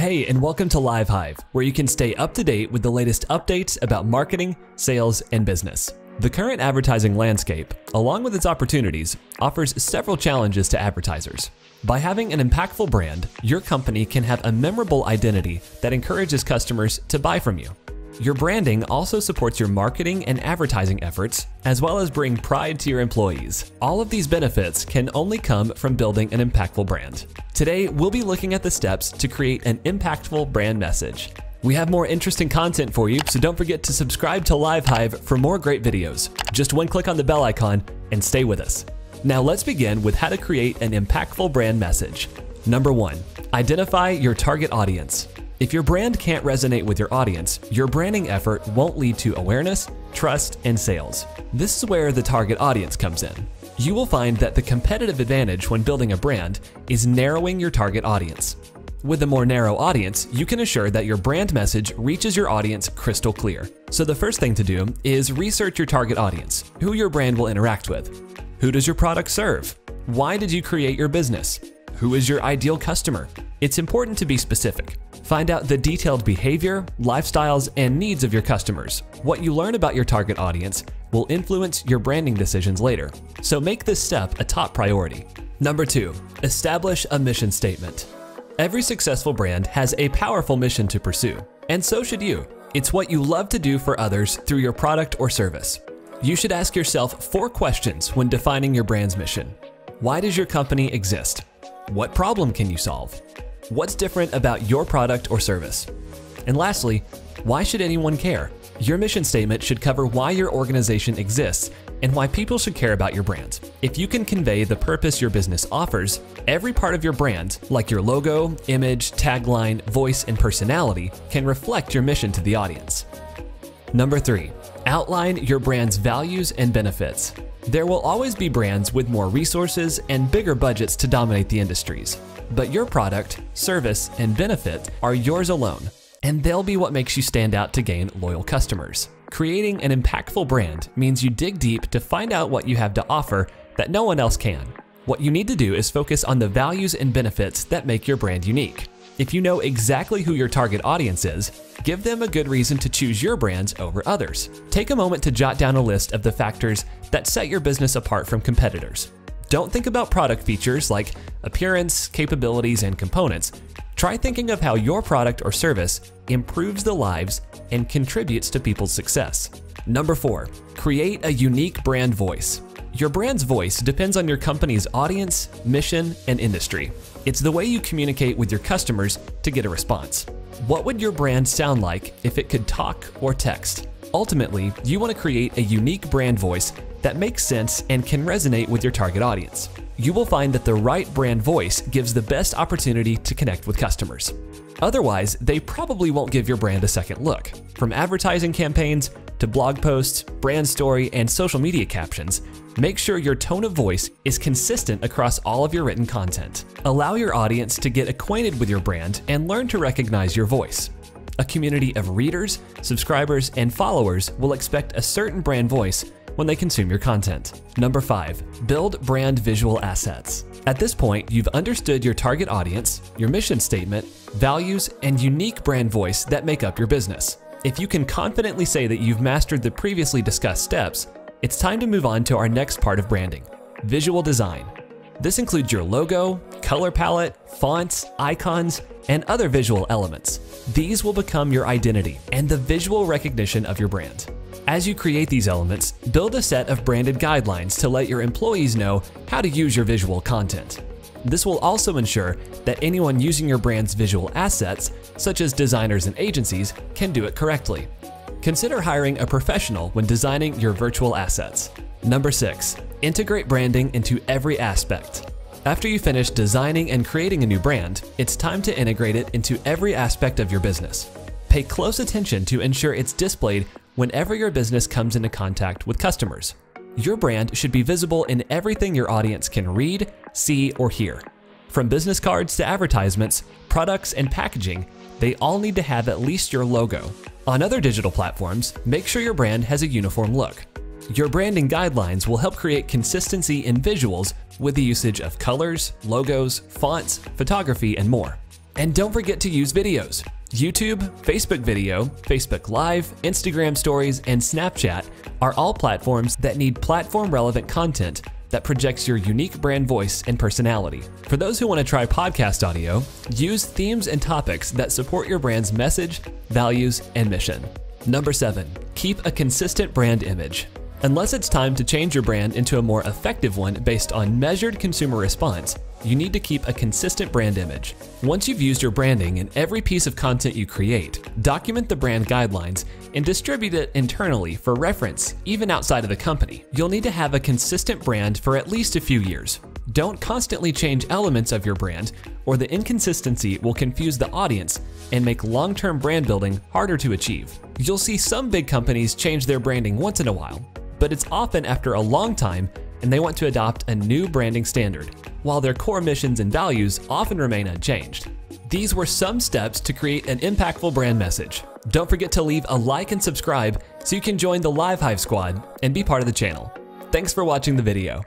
Hey, and welcome to LiveHive, where you can stay up to date with the latest updates about marketing, sales, and business. The current advertising landscape, along with its opportunities, offers several challenges to advertisers. By having an impactful brand, your company can have a memorable identity that encourages customers to buy from you. Your branding also supports your marketing and advertising efforts, as well as bring pride to your employees. All of these benefits can only come from building an impactful brand. Today, we'll be looking at the steps to create an impactful brand message. We have more interesting content for you, so don't forget to subscribe to LiveHive for more great videos. Just one click on the bell icon and stay with us. Now let's begin with how to create an impactful brand message. Number one, identify your target audience. If your brand can't resonate with your audience, your branding effort won't lead to awareness, trust, and sales. This is where the target audience comes in. You will find that the competitive advantage when building a brand is narrowing your target audience. With a more narrow audience, you can assure that your brand message reaches your audience crystal clear. So the first thing to do is research your target audience, who your brand will interact with. Who does your product serve? Why did you create your business? Who is your ideal customer? It's important to be specific. Find out the detailed behavior, lifestyles, and needs of your customers. What you learn about your target audience will influence your branding decisions later, so make this step a top priority. Number two, establish a mission statement. Every successful brand has a powerful mission to pursue, and so should you. It's what you love to do for others through your product or service. You should ask yourself four questions when defining your brand's mission. Why does your company exist? What problem can you solve? What's different about your product or service? And lastly, why should anyone care? Your mission statement should cover why your organization exists and why people should care about your brand. If you can convey the purpose your business offers, every part of your brand, like your logo, image, tagline, voice, and personality, can reflect your mission to the audience. Number three, outline your brand's values and benefits. There will always be brands with more resources and bigger budgets to dominate the industries. But your product, service, and benefit are yours alone, and they'll be what makes you stand out to gain loyal customers. Creating an impactful brand means you dig deep to find out what you have to offer that no one else can. What you need to do is focus on the values and benefits that make your brand unique. If you know exactly who your target audience is, give them a good reason to choose your brands over others. Take a moment to jot down a list of the factors that set your business apart from competitors. Don't think about product features like appearance, capabilities, and components. Try thinking of how your product or service improves the lives and contributes to people's success. Number four, create a unique brand voice. Your brand's voice depends on your company's audience, mission, and industry. It's the way you communicate with your customers to get a response. What would your brand sound like if it could talk or text? Ultimately, you want to create a unique brand voice that makes sense and can resonate with your target audience. You will find that the right brand voice gives the best opportunity to connect with customers. Otherwise, they probably won't give your brand a second look. From advertising campaigns to blog posts, brand story, and social media captions, make sure your tone of voice is consistent across all of your written content. Allow your audience to get acquainted with your brand and learn to recognize your voice. A community of readers, subscribers, and followers will expect a certain brand voice when they consume your content. Number five, build brand visual assets. At this point, you've understood your target audience, your mission statement, values, and unique brand voice that make up your business. If you can confidently say that you've mastered the previously discussed steps, it's time to move on to our next part of branding, visual design. This includes your logo, color palette, fonts, icons, and other visual elements. These will become your identity and the visual recognition of your brand. As you create these elements, build a set of branded guidelines to let your employees know how to use your visual content. This will also ensure that anyone using your brand's visual assets, such as designers and agencies, can do it correctly. Consider hiring a professional when designing your virtual assets. Number 6. Integrate branding into every aspect. After you finish designing and creating a new brand, it's time to integrate it into every aspect of your business. Pay close attention to ensure it's displayed whenever your business comes into contact with customers. Your brand should be visible in everything your audience can read, see, or hear. From business cards to advertisements, products, and packaging, they all need to have at least your logo. On other digital platforms, make sure your brand has a uniform look. Your branding guidelines will help create consistency in visuals with the usage of colors, logos, fonts, photography, and more. And don't forget to use videos. YouTube, Facebook Video, Facebook Live, Instagram Stories, and Snapchat are all platforms that need platform relevant content that projects your unique brand voice and personality. For those who want to try podcast audio, use themes and topics that support your brand's message, values, and mission. Number seven, keep a consistent brand image. Unless it's time to change your brand into a more effective one based on measured consumer response, you need to keep a consistent brand image. Once you've used your branding in every piece of content you create, document the brand guidelines and distribute it internally for reference, even outside of the company. You'll need to have a consistent brand for at least a few years. Don't constantly change elements of your brand, or the inconsistency will confuse the audience and make long term brand building harder to achieve. You'll see some big companies change their branding once in a while, but it's often after a long time and they want to adopt a new branding standard, while their core missions and values often remain unchanged. These were some steps to create an impactful brand message. Don't forget to leave a like and subscribe so you can join the Live Hive squad and be part of the channel. Thanks for watching the video.